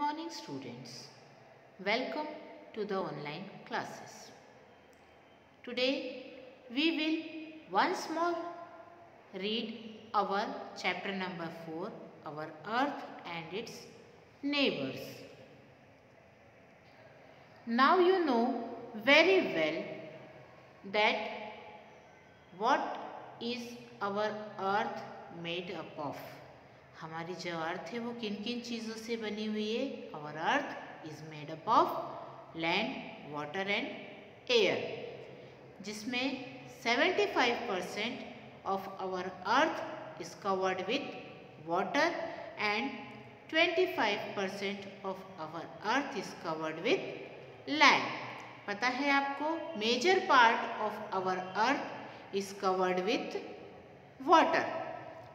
morning students. Welcome to the online classes. Today we will once more read our chapter number 4 our earth and its neighbors. Now you know very well that what is our earth made up of. हमारी जो अर्थ है वो किन किन चीज़ों से बनी हुई है? Our earth is made up of land water and air जिसमें 75 percent of our earth is covered with water and 25 percent of our earth is covered with land पता है आपको? Major part of our earth is covered with water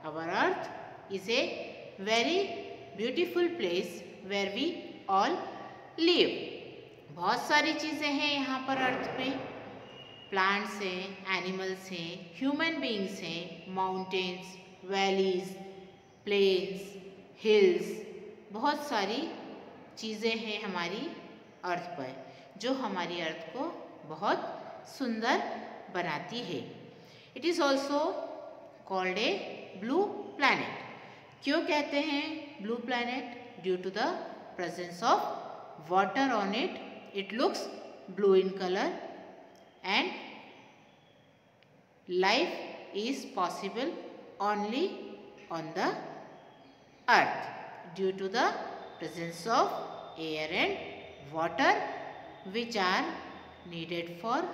our earth is a very beautiful place where we all live. बहुत सारी चीज़ें हैं यहाँ पर अर्थ पे. प्लांट्स हैं एनिमल्स हैं ह्यूमन बींग्स हैं माउंटेन्स वैलीज प्लेन्स हिल्स बहुत सारी चीज़ें हैं हमारी अर्थ पर, जो हमारी अर्थ को बहुत सुंदर बनाती है. It is also called a blue planet क्यों कहते हैं blue planet due to the presence of water on it it looks blue in colour and life is possible only on the earth due to the presence of air and water which are needed for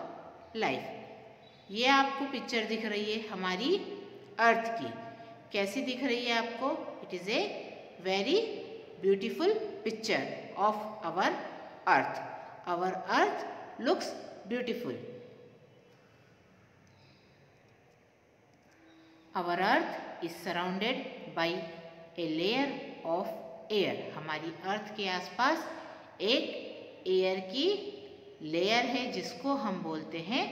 life ये आपको picture दिख रही है हमारी अर्थ की। कैसी दिख रही है आपको? It is a very beautiful picture of our earth our earth looks beautiful our earth is surrounded by a layer of air हमारी अर्थ के आसपास एक एयर की लेयर है जिसको हम बोलते हैं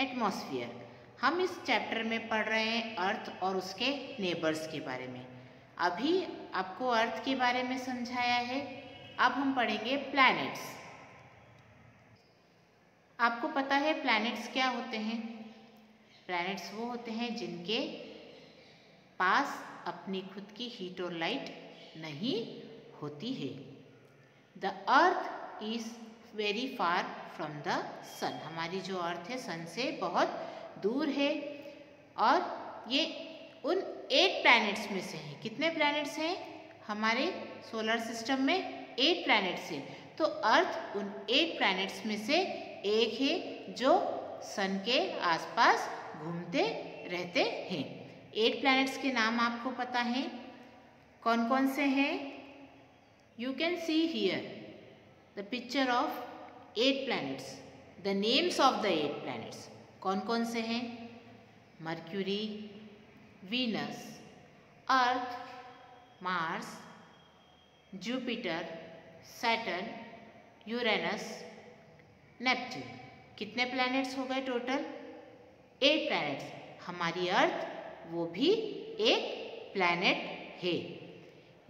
एटमॉस्फियर हम इस चैप्टर में पढ़ रहे हैं अर्थ और उसके नेबर्स के बारे में। अभी आपको अर्थ के बारे में समझाया है। अब हम पढ़ेंगे प्लैनेट्स आपको पता है प्लैनेट्स क्या होते हैं? प्लैनेट्स वो होते हैं जिनके पास अपनी खुद की हीट और लाइट नहीं होती है। The earth is very far from the sun हमारी जो अर्थ है सन से बहुत दूर है और ये उन एट प्लैनेट्स में से हैं। कितने प्लैनेट्स हैं? हमारे सोलर सिस्टम में एट प्लैनेट्स हैं। तो अर्थ उन एट प्लैनेट्स में से एक है जो सन के आसपास घूमते रहते हैं। एट प्लैनेट्स के नाम आपको पता है। कौन कौन से हैं? You can see here the picture of eight planets the names of the eight planets कौन कौन से हैं? Mercury, Venus, Earth, Mars, Jupiter, Saturn, Uranus, Neptune. कितने प्लैनेट्स हो गए टोटल एट प्लैनेट्स हमारी अर्थ वो भी एक प्लैनेट है।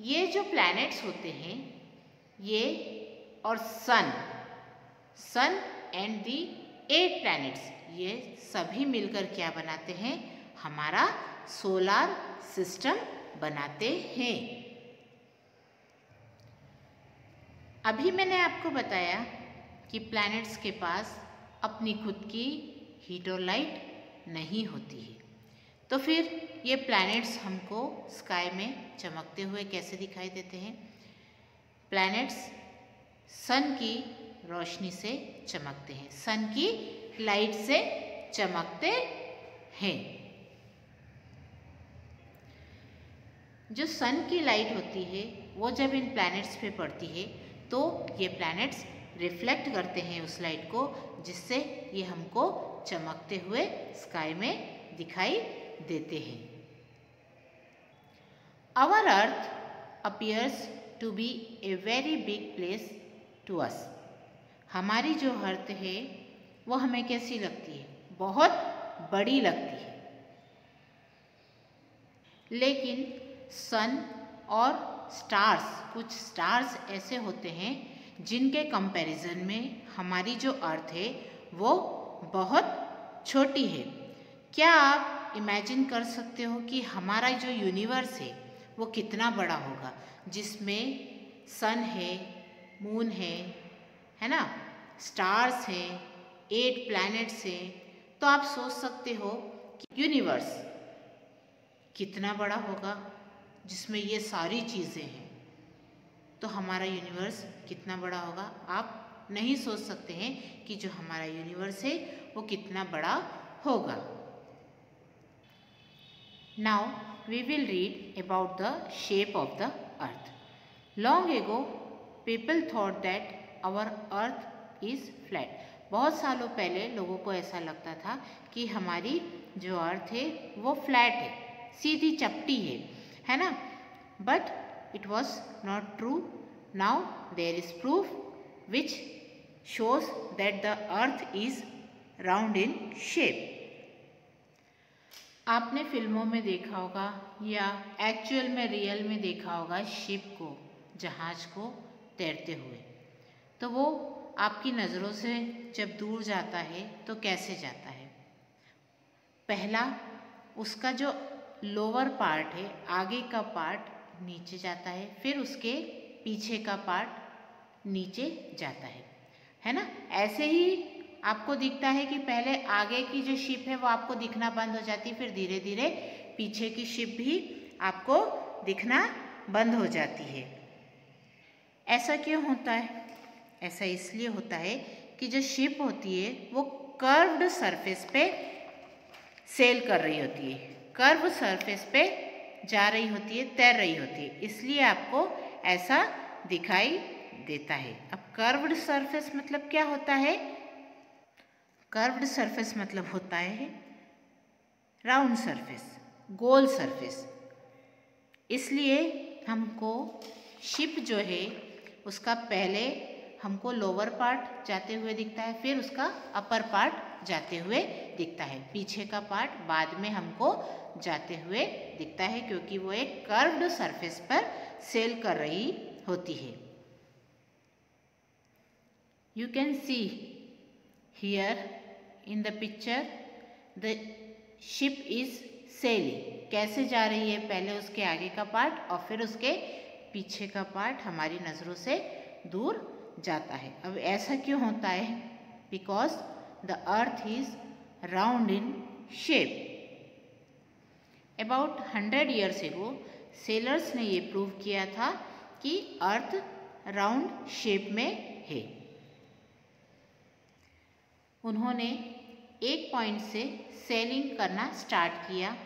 ये जो प्लैनेट्स होते हैं, ये और sun sun and the eight planets ये सभी मिलकर क्या बनाते हैं? हमारा सोलार सिस्टम बनाते हैं। अभी मैंने आपको बताया कि प्लैनेट्स के पास अपनी खुद की हीट और लाइट नहीं होती है। तो फिर ये प्लैनेट्स हमको स्काई में चमकते हुए कैसे दिखाई देते हैं? प्लैनेट्स सन की रोशनी से चमकते हैं। सन की लाइट से चमकते हैं। जो सन की लाइट होती है, वो जब इन प्लैनेट्स पे पड़ती है तो ये प्लैनेट्स रिफ्लेक्ट करते हैं उस लाइट को, जिससे ये हमको चमकते हुए स्काई में दिखाई देते हैं। Our earth appears to be a very big place to us हमारी जो अर्थ है, वो हमें कैसी लगती है? बहुत बड़ी लगती है। लेकिन सन और स्टार्स, कुछ स्टार्स ऐसे होते हैं, जिनके कंपैरिजन में हमारी जो अर्थ है, वो बहुत छोटी है। क्या आप इमेजिन कर सकते हो कि हमारा जो यूनिवर्स है, वो कितना बड़ा होगा? जिसमें सन है, मून है है ना? स्टार्स हैं, एट प्लैनेट्स हैं तो आप सोच सकते हो कि यूनिवर्स कितना बड़ा होगा, जिसमें ये सारी चीज़ें हैं। तो हमारा यूनिवर्स कितना बड़ा होगा, आप नहीं सोच सकते हैं कि जो हमारा यूनिवर्स है, वो कितना बड़ा होगा। Now we will read about the shape of the earth long ago people thought that our earth is flat बहुत सालों पहले लोगों को ऐसा लगता था कि हमारी जो अर्थ है, वो फ्लैट है, सीधी चपटी है है ना? But it was not true now there is proof which shows that the earth is round in shape आपने फ़िल्मों में देखा होगा या एक्चुअल में रियल में देखा होगा शिप को, जहाज़ को तैरते हुए। तो वो आपकी नज़रों से जब दूर जाता है तो कैसे जाता है? पहला, उसका जो लोअर पार्ट है, आगे का पार्ट नीचे जाता है, फिर उसके पीछे का पार्ट नीचे जाता है। है ना? ऐसे ही आपको दिखता है कि पहले आगे की जो शिप है, वो आपको दिखना बंद हो जाती है फिर धीरे धीरे पीछे की शिप भी आपको दिखना बंद हो जाती है। ऐसा क्यों होता है? ऐसा इसलिए होता है कि जो शिप होती है, वो कर्व्ड सरफेस पे सेल कर रही होती है। कर्व सरफेस पे जा रही होती है, तैर रही होती है। इसलिए आपको ऐसा दिखाई देता है। अब कर्व्ड सरफेस मतलब क्या होता है? कर्व्ड सरफेस मतलब होता है राउंड सरफेस गोल सरफेस इसलिए हमको शिप जो है, उसका पहले हमको लोअर पार्ट जाते हुए दिखता है, फिर उसका अपर पार्ट जाते हुए दिखता है। पीछे का पार्ट बाद में हमको जाते हुए दिखता है, क्योंकि वो एक कर्व्ड सरफेस पर सेल कर रही होती है। You can see here in the picture the ship is sailing कैसे जा रही है? पहले उसके आगे का पार्ट और फिर उसके पीछे का पार्ट हमारी नज़रों से दूर जाता है। अब ऐसा क्यों होता है? Because the earth is round in shape about hundred years ago sailors ने ये प्रूव किया था कि अर्थ राउंड शेप में है। उन्होंने एक पॉइंट से सेलिंग करना स्टार्ट किया।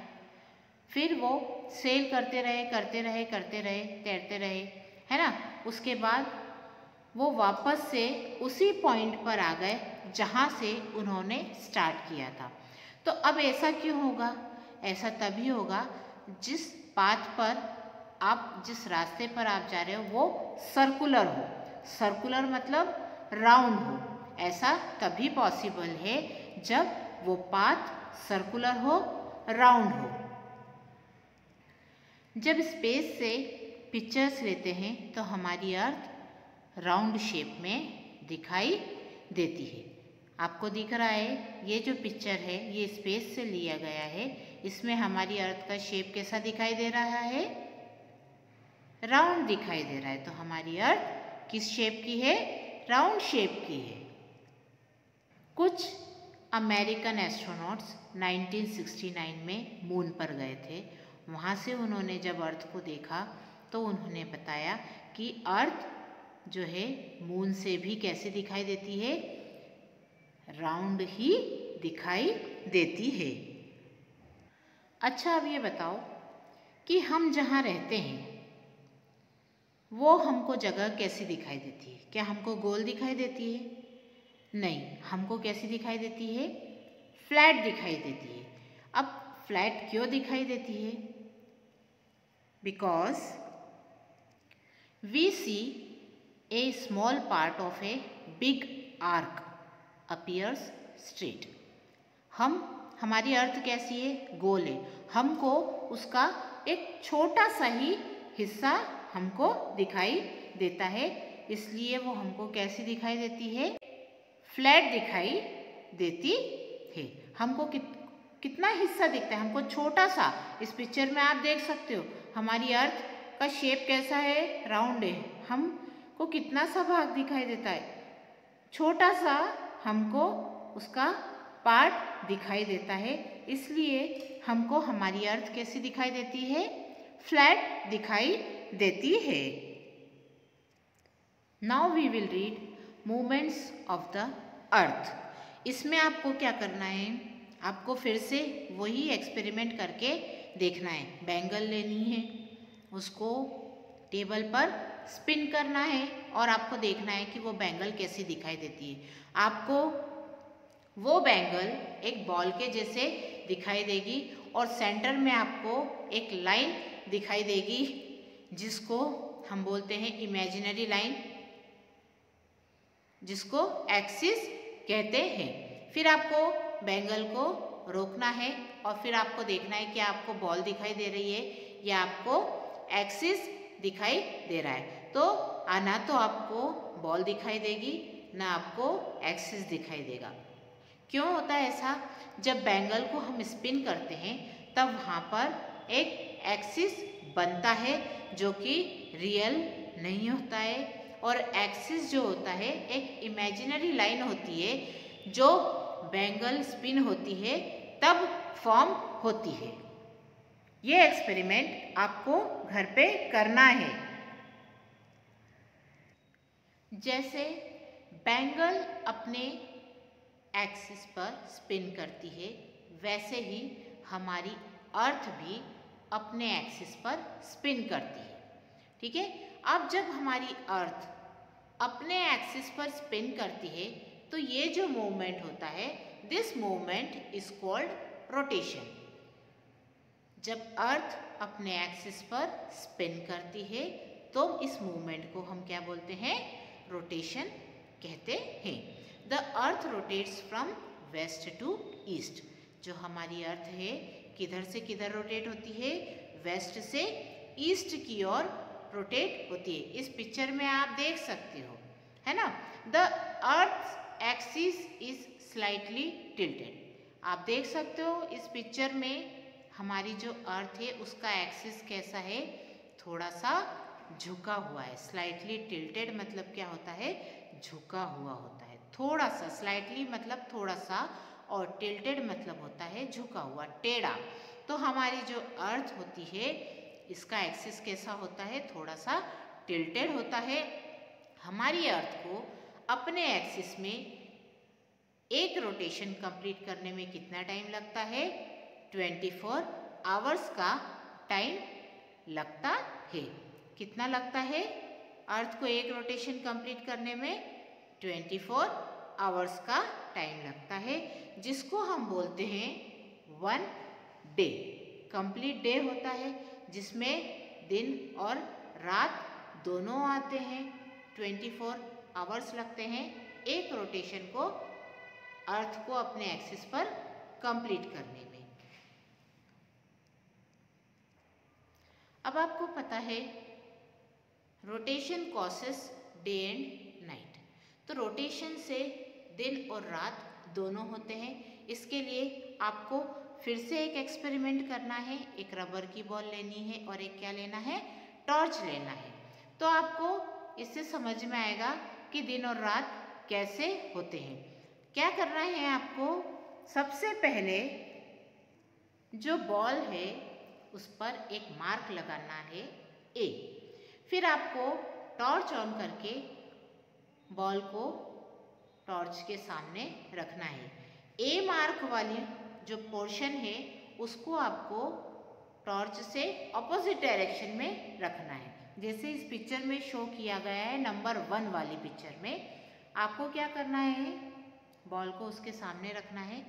फिर वो सेल करते रहे करते रहे करते रहे, तैरते रहे, है ना? उसके बाद वो वापस से उसी पॉइंट पर आ गए जहाँ से उन्होंने स्टार्ट किया था। तो अब ऐसा क्यों होगा? ऐसा तभी होगा जिस पाथ पर आप, जिस रास्ते पर आप जा रहे हो, वो सर्कुलर हो। सर्कुलर मतलब राउंड हो। ऐसा तभी पॉसिबल है जब वो पाथ सर्कुलर हो राउंड हो। जब स्पेस से पिक्चर्स लेते हैं तो हमारी अर्थ राउंड शेप में दिखाई देती है। आपको दिख रहा है, ये जो पिक्चर है, ये स्पेस से लिया गया है। इसमें हमारी अर्थ का शेप कैसा दिखाई दे रहा है? राउंड दिखाई दे रहा है। तो हमारी अर्थ किस शेप की है? राउंड शेप की है। कुछ अमेरिकन एस्ट्रोनॉट्स 1969 में मून पर गए थे। वहाँ से उन्होंने जब अर्थ को देखा तो उन्होंने बताया कि अर्थ जो है मून से भी कैसे दिखाई देती है? राउंड ही दिखाई देती है। अच्छा अब ये बताओ कि हम जहाँ रहते हैं, वो हमको जगह कैसी दिखाई देती है? क्या हमको गोल दिखाई देती है? नहीं, हमको कैसी दिखाई देती है? फ्लैट दिखाई देती है। अब फ्लैट क्यों दिखाई देती है? Because we see a small part of a big arc appears straight हम, हमारी अर्थ कैसी है? गोल है। हमको उसका एक छोटा सा ही हिस्सा हमको दिखाई देता है। इसलिए वो हमको कैसी दिखाई देती है? फ्लैट दिखाई देती है। हमको कित, कितना हिस्सा दिखता है? हमको छोटा सा। इस पिक्चर में आप देख सकते हो। हमारी अर्थ का शेप कैसा है? राउंड है। हमको कितना सा भाग दिखाई देता है? छोटा सा हमको उसका पार्ट दिखाई देता है। इसलिए हमको हमारी अर्थ कैसी दिखाई देती है? फ्लैट दिखाई देती है। Now we will read movements of the earth इसमें आपको क्या करना है? आपको फिर से वही एक्सपेरिमेंट करके देखना है। बैंगल लेनी है। उसको टेबल पर स्पिन करना है और आपको देखना है कि वो बैंगल कैसी दिखाई देती है। आपको वो बैंगल एक बॉल के जैसे दिखाई देगी और सेंटर में आपको एक लाइन दिखाई देगी, जिसको हम बोलते हैं इमेजिनरी लाइन जिसको एक्सिस कहते हैं। फिर आपको बैंगल को रोकना है और फिर आपको देखना है कि आपको बॉल दिखाई दे रही है या आपको एक्सिस दिखाई दे रहा है। तो आना तो आपको बॉल दिखाई देगी, ना आपको एक्सिस दिखाई देगा। क्यों होता है ऐसा? जब बैंगल को हम स्पिन करते हैं, तब वहाँ पर एक एक्सिस बनता है जो कि रियल नहीं होता है और एक्सिस जो होता है, एक इमेजिनरी लाइन होती है जो बैंगल स्पिन होती है, तब फॉर्म होती है। ये एक्सपेरिमेंट आपको घर पे करना है। जैसे बैंगल अपने एक्सिस पर स्पिन करती है, वैसे ही हमारी अर्थ भी अपने एक्सिस पर स्पिन करती है। ठीक है? अब जब हमारी अर्थ अपने एक्सिस पर स्पिन करती है तो ये जो मूवमेंट होता है this movement is called rotation जब अर्थ अपने एक्सिस पर स्पिन करती है तो इस मूवमेंट को हम क्या बोलते हैं? रोटेशन कहते हैं। The earth rotates from west to east जो हमारी अर्थ है, किधर से किधर रोटेट होती है? वेस्ट से ईस्ट की ओर रोटेट होती है। इस पिक्चर में आप देख सकते हो, है ना? The earth axis is slightly tilted आप देख सकते हो, इस पिक्चर में हमारी जो अर्थ है, उसका एक्सिस कैसा है? थोड़ा सा झुका हुआ है स्लाइटली टिल्टेड मतलब क्या होता है? झुका हुआ होता है। थोड़ा सा स्लाइटली मतलब थोड़ा सा और टिल्टेड मतलब होता है झुका हुआ, टेढ़ा। तो हमारी जो अर्थ होती है, इसका एक्सिस कैसा होता है? थोड़ा सा टिल्टेड होता है। हमारी अर्थ को अपने एक्सिस में एक रोटेशन कंप्लीट करने में कितना टाइम लगता है? 24 आवर्स का टाइम लगता है। कितना लगता है? अर्थ को एक रोटेशन कंप्लीट करने में 24 आवर्स का टाइम लगता है, जिसको हम बोलते हैं वन डे कंप्लीट डे होता है, जिसमें दिन और रात दोनों आते हैं. 24 आवर्स लगते हैं, एक रोटेशन को, अर्थ को अपने एक्सिस पर कंप्लीट करने में. अब आपको पता है rotation causes day and night तो रोटेशन से दिन और रात दोनों होते हैं। इसके लिए आपको फिर से एक एक्सपेरिमेंट करना है। एक रबर की बॉल लेनी है और एक क्या लेना है? टॉर्च लेना है। तो आपको इससे समझ में आएगा कि दिन और रात कैसे होते हैं। क्या करना है आपको? सबसे पहले जो बॉल है, उस पर एक मार्क लगाना है ए फिर आपको टॉर्च ऑन करके बॉल को टॉर्च के सामने रखना है। ए मार्क वाली जो पोर्शन है, उसको आपको टॉर्च से ऑपोजिट डायरेक्शन में रखना है। जैसे इस पिक्चर में शो किया गया है नंबर वन वाली पिक्चर में, आपको क्या करना है? बॉल को उसके सामने रखना है।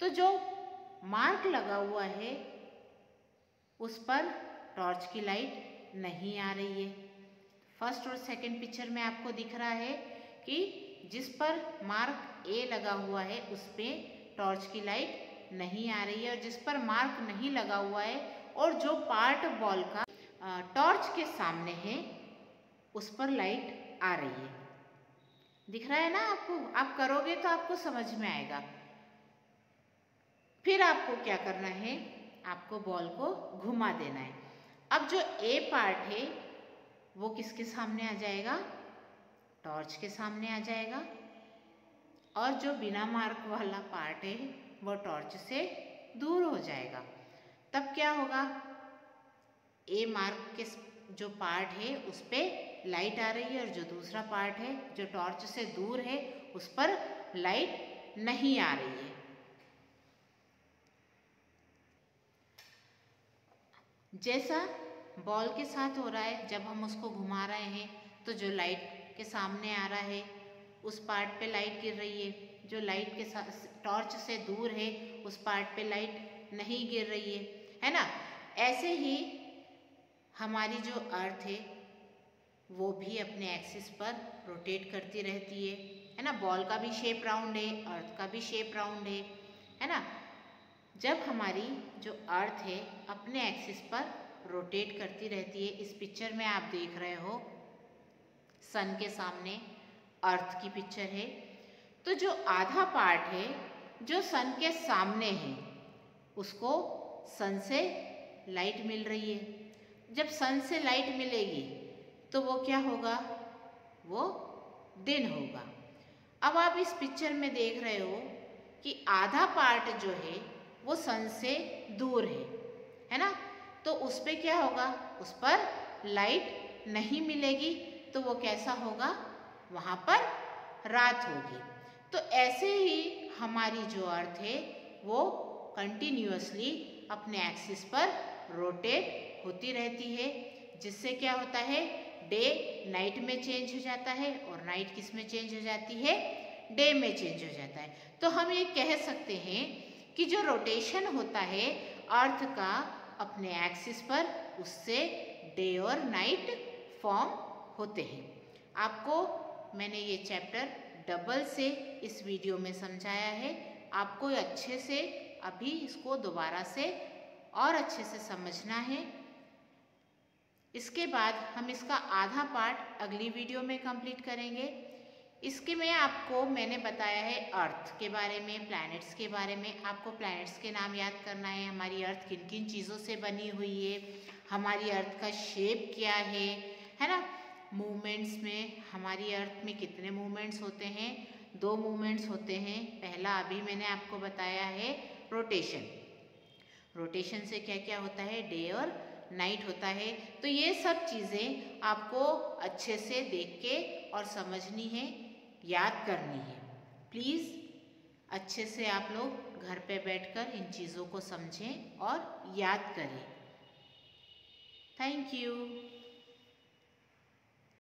तो जो मार्क लगा हुआ है, उस पर टॉर्च की लाइट नहीं आ रही है। फ़र्स्ट और सेकंड पिक्चर में आपको दिख रहा है कि जिस पर मार्क ए लगा हुआ है, उस पर टॉर्च की लाइट नहीं आ रही है और जिस पर मार्क नहीं लगा हुआ है और जो पार्ट बॉल का टॉर्च के सामने है, उस पर लाइट आ रही है। दिख रहा है ना आपको? आप करोगे तो आपको समझ में आएगा। फिर आपको क्या करना है? आपको बॉल को घुमा देना है। अब जो ए पार्ट है, वो किसके सामने आ जाएगा? टॉर्च के सामने आ जाएगा। और जो बिना मार्क वाला पार्ट है, वो टॉर्च से दूर हो जाएगा। तब क्या होगा? ए मार्क के जो पार्ट है, उस पर लाइट आ रही है और जो दूसरा पार्ट है, जो टॉर्च से दूर है, उस पर लाइट नहीं आ रही है। जैसा बॉल के साथ हो रहा है, जब हम उसको घुमा रहे हैं तो जो लाइट के सामने आ रहा है, उस पार्ट पे लाइट गिर रही है। जो लाइट के साथ टॉर्च से दूर है, उस पार्ट पे लाइट नहीं गिर रही है। है ना? ऐसे ही हमारी जो अर्थ है, वो भी अपने एक्सिस पर रोटेट करती रहती है। है ना? बॉल का भी शेप राउंड है अर्थ का भी शेप राउंड है। है ना? जब हमारी जो अर्थ है, अपने एक्सिस पर रोटेट करती रहती है। इस पिक्चर में आप देख रहे हो, सन के सामने अर्थ की पिक्चर है। तो जो आधा पार्ट है, जो सन के सामने है, उसको सन से लाइट मिल रही है। जब सन से लाइट मिलेगी तो वो क्या होगा? वो दिन होगा। अब आप इस पिक्चर में देख रहे हो कि आधा पार्ट जो है, वो सन से दूर है है ना? तो उस पर क्या होगा? उस पर लाइट नहीं मिलेगी तो वो कैसा होगा? वहाँ पर रात होगी। तो ऐसे ही हमारी जो अर्थ है, वो कंटिन्यूसली अपने एक्सिस पर रोटेट होती रहती है, जिससे क्या होता है? डे नाइट में चेंज हो जाता है और नाइट किसमें चेंज हो जाती है? डे में चेंज हो जाता है। तो हम ये कह सकते हैं कि जो रोटेशन होता है, अर्थ का अपने एक्सिस पर उससे डे और नाइट फॉर्म होते हैं। आपको मैंने ये चैप्टर डबल से इस वीडियो में समझाया है। आपको अच्छे से अभी इसको दोबारा से और अच्छे से समझना है। इसके बाद हम इसका आधा पार्ट अगली वीडियो में कंप्लीट करेंगे। इसके में आपको मैंने बताया है अर्थ के बारे में प्लैनेट्स के बारे में। आपको प्लैनेट्स के नाम याद करना है। हमारी अर्थ किन किन चीज़ों से बनी हुई है? हमारी अर्थ का शेप क्या है? है ना? मूवमेंट्स में हमारी अर्थ में कितने मूवमेंट्स होते हैं? दो मूवमेंट्स होते हैं। पहला अभी मैंने आपको बताया है रोटेशन रोटेशन से क्या क्या होता है? डे और नाइट होता है। तो ये सब चीज़ें आपको अच्छे से देख के और समझनी है। याद करनी है। प्लीज़, अच्छे से आप लोग घर पे बैठकर इन चीज़ों को समझें और याद करें। Thank you.